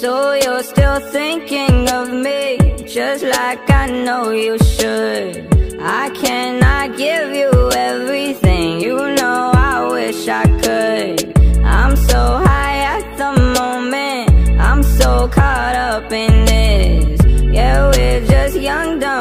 So you're still thinking of me Just like I know you should. I cannot give you everything You know I wish I could. I'm so high at the moment I'm so caught up in this. Yeah, we're just young, dumb.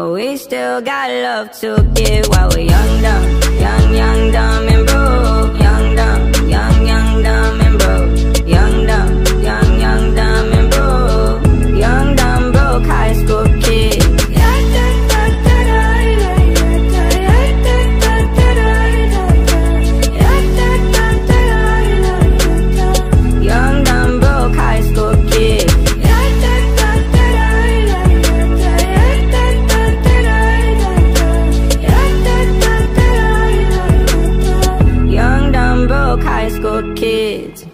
But we still got love to give while we're young, dumb, young, young, dumb and for kids.